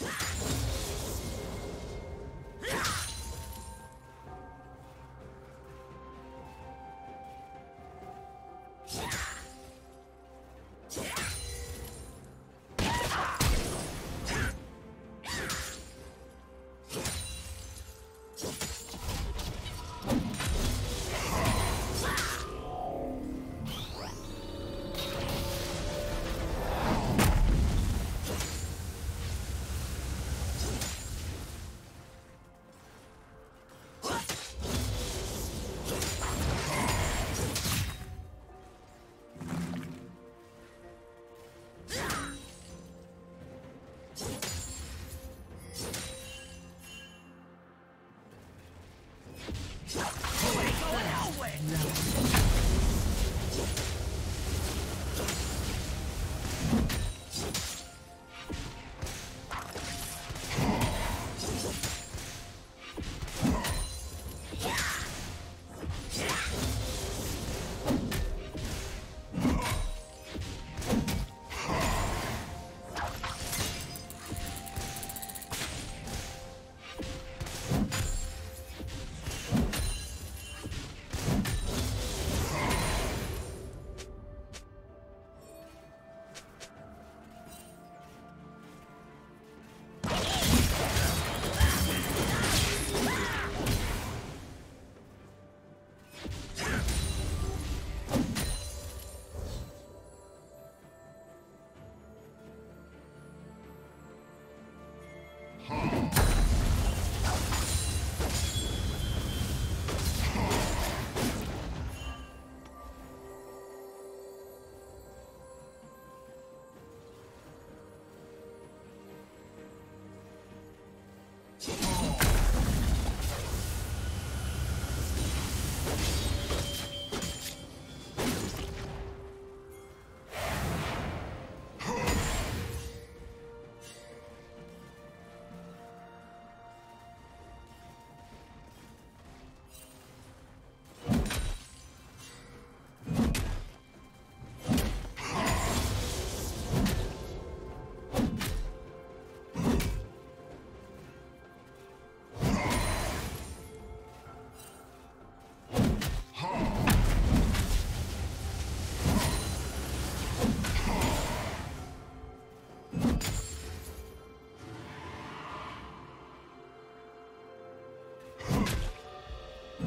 Yeah!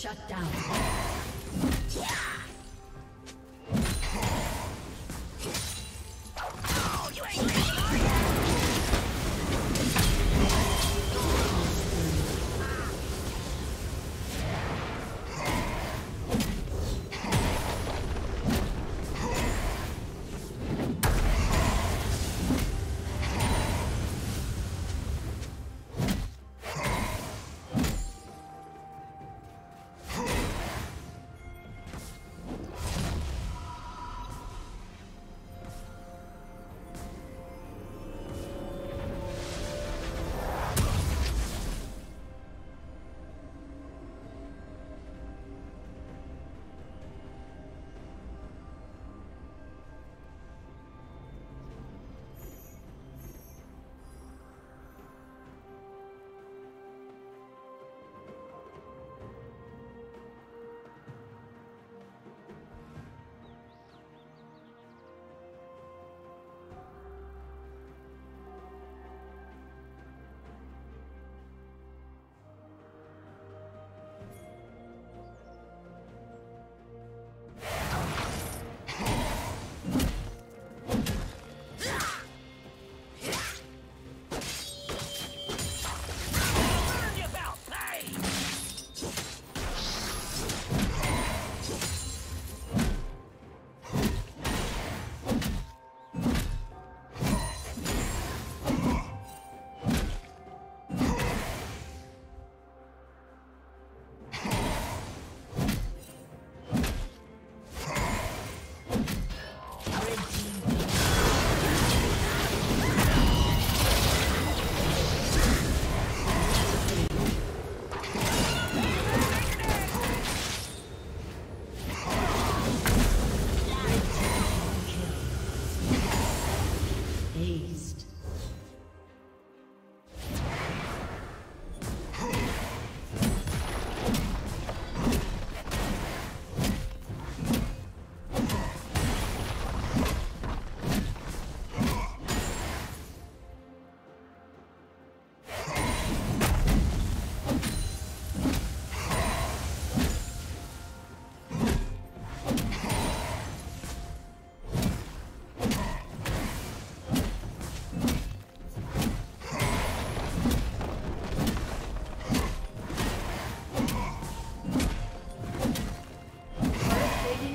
Shut down. Ace.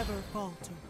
Never falter.